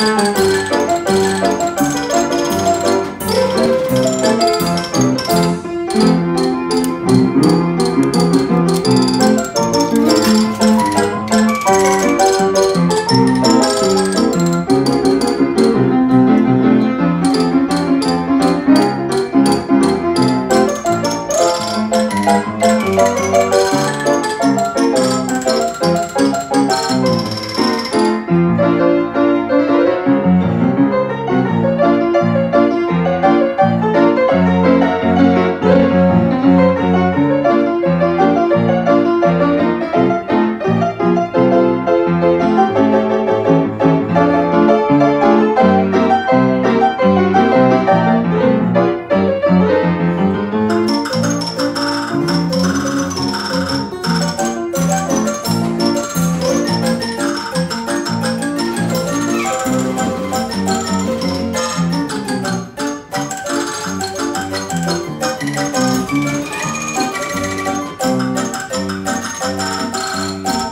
Música Música